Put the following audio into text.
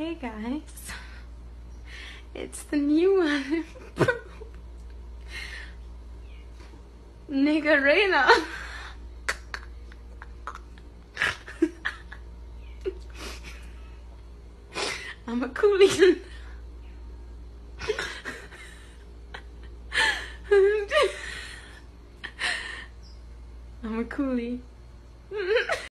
Hey guys, it's the new one. niggarina I'm a coolie. I'm a coolie.